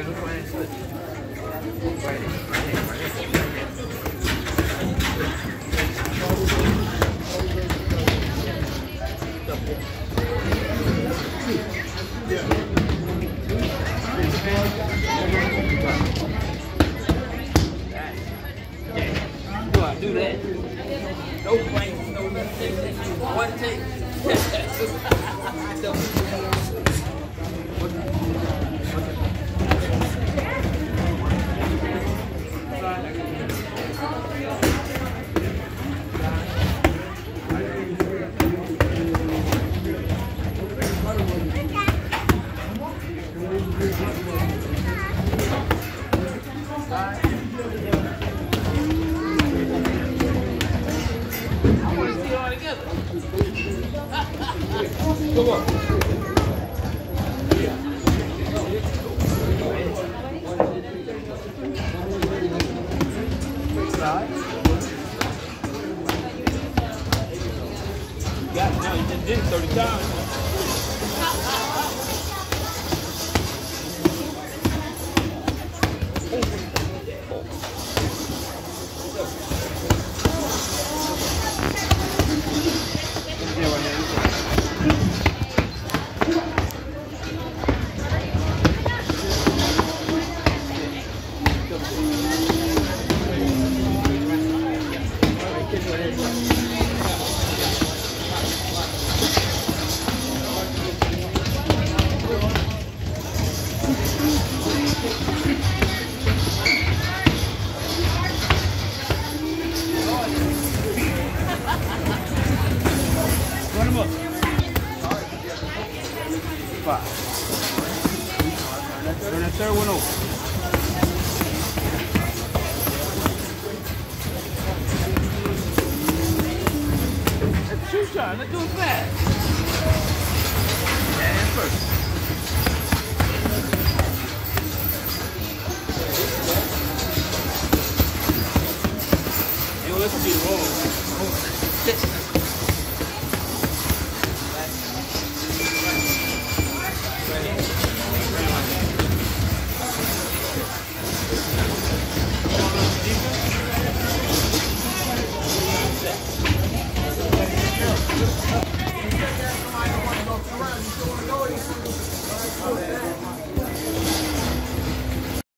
Do I do that? No plans, no nothing. One take. Come on. Got it now. You just did it 30 times. Turn that third one over. Let's. Do it fast. And first. Yo, let's the roll.